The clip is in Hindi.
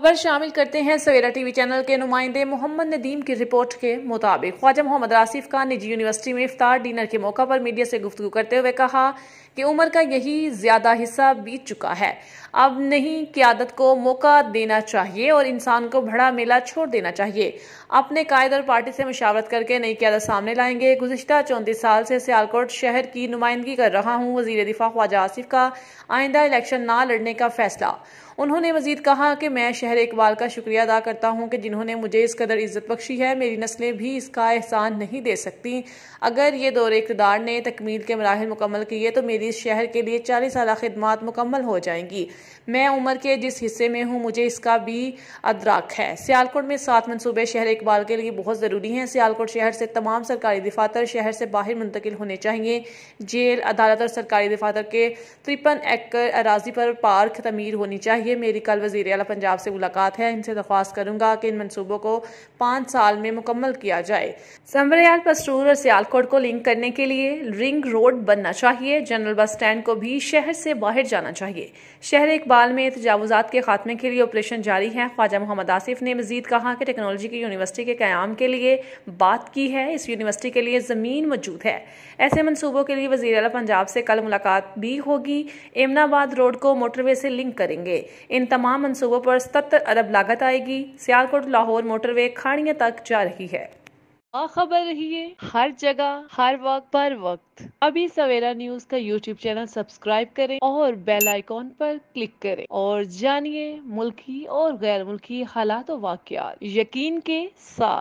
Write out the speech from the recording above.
खबर शामिल करते हैं सवेरा टीवी चैनल के नुमाइंदे मोहम्मद नदीम की रिपोर्ट के मुताबिक। ख्वाजा मोहम्मद आसिफ खान निजी यूनिवर्सिटी में इफ्तार डिनर के मौका पर मीडिया से गुफ्तु करते हुए कहा कि उम्र का यही ज़्यादा हिस्सा बीत चुका है। अब नहीं, क्यादत को मौका देना चाहिए और इंसान को भड़ा मेला छोड़ देना चाहिए। अपने कायद और पार्टी से मुशावरत करके नई क्यादत सामने लाएँगे। गुजशत चौंतीस साल से सियालकोट शहर की नुमाइंदगी कर रहा हूँ। वज़ीर दिफा ख्वाजा आसिफ का आइंदा इलेक्शन ना लड़ने का फैसला। उन्होंने मजीद कहा कि मैं शहर इकबाल का शुक्रिया अदा करता हूँ कि जिन्होंने मुझे इस कदर इज़्ज़त बख्शी है, मेरी नस्लें भी इसका एहसान नहीं दे सकती। अगर ये दौरे इकतदार ने तकमील के मराहल मुकम्मल किए तो मेरी इस शहर के लिए चालीस साल खदमात मुकम्मल हो जाएँगी। मैं उम्र के जिस हिस्से में हूँ, मुझे इसका भी अदराक है। सियालकोट में सात मनसूबे शहर इकबाल के लिए बहुत ज़रूरी हैं। सियालकोट शहर से तमाम सरकारी दफातर शहर से बाहर मुंतकिल होने चाहिए। जेल, अदालत और सरकारी दफातर के तिरपन एकड़ अराजी पर पार्क तमीर होनी चाहिए। मेरी कल वज़ीर अला पंजाब से मुलाकात है। इनसे दरख्वास्त करूँगा कि इन मनसूबों को पाँच साल में मुकम्मल किया जाए। समरियाल पस्तूर और सियालकोट को लिंक करने के लिए रिंग रोड बनना चाहिए। जनरल बस स्टैंड को भी शहर से बाहर जाना चाहिए। शहर इकबाल में तजावजात के खात्मे के लिए ऑपरेशन जारी है। ख्वाजा मोहम्मद आसिफ ने मजीद कहा कि टेक्नोलॉजी की यूनिवर्सिटी के क्याम के लिए बात की है। इस यूनिवर्सिटी के लिए ज़मीन मौजूद है। ऐसे मनसूबों के लिए वजी अला पंजाब से कल मुलाकात भी होगी। एमनाबाद रोड को मोटरवे से लिंक करेंगे। इन तमाम मनसूबों पर सत्तर अरब लागत आएगी। सियालकोट, लाहौर, मोटरवे खाड़ियाँ तक जा रही है। खबर रहिए हर जगह, हर वक्त, पर वक्त। अभी सवेरा न्यूज़ का यूट्यूब चैनल सब्सक्राइब करें और बेल आइकॉन पर क्लिक करें। और जानिए मुल्की और गैर मुल्की हालात तो वाकयात। यकीन के साथ।